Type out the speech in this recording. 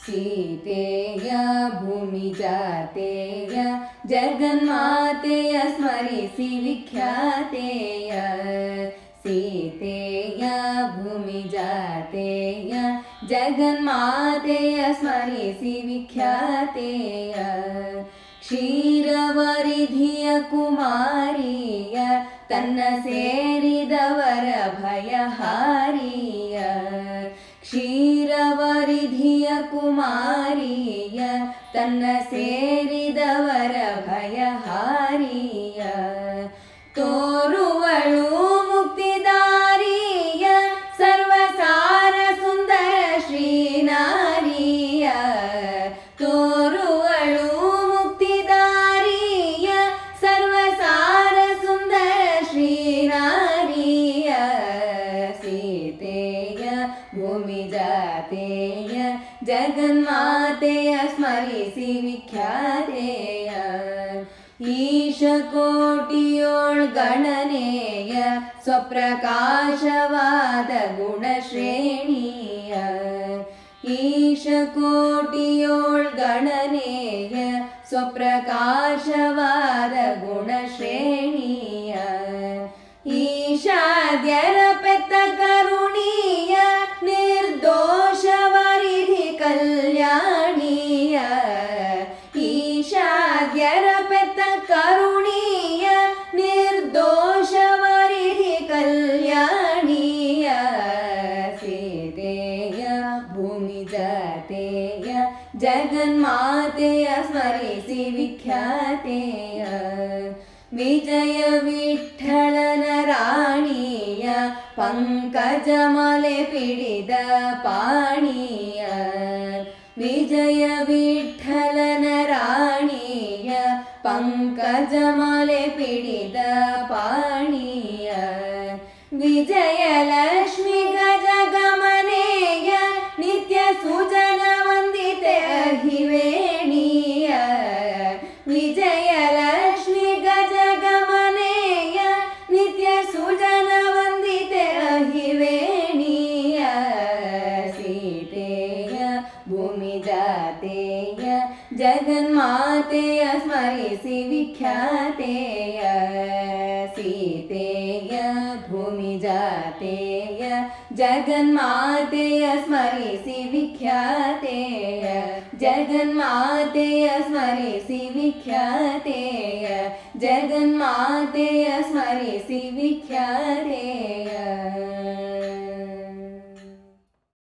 सीतेय भूमिजातेय जगन्मातेय स्मरिसि विख्यातेय। सीतेय भूमिजातेय जगन्मातेय स्मरिसि विख्यातेय। क्षीरवरिधिय कुमारीय ತನ್ನ ಸೇರಿದವರ ಭಯ ಹಾರಿಯ ಕ್ಷೀರವರಿಧಿಯ ಕುಮಾರಿಯ ತನ್ನ ಸೇರಿದವರ ಭಯ भूमिजातेय जगन्मातेय स्मरिसि विख्यातेय। ईशकोटियोळ् गणनेय स्वप्रकाशवाद गुणश्रेणीय भूमिजातेय जगन्मातेय स्मरिसि विख्यातेय। विजय विठ्ठलन राणीय पङ्कजमले पिडिद पाणीय। विजय विठ्ठलन राणीय पङ्कजमले पिडिद पाणीय। विजयलक्ष्मि विजयलक्ष्मि गजगमनेय नित्य सुजन वन्दिते अहिवेणीय सीतेय भूमिजातेय जगन्मातेय स्मरिसि विख्यातेय सीतेय भूमिजातेय जगन्मातेय स्मरिसि विख्यातेय जगन्मातेय स्मरिसि विख्यातेय जगन्मातेय स्मरिसि विख्यातेय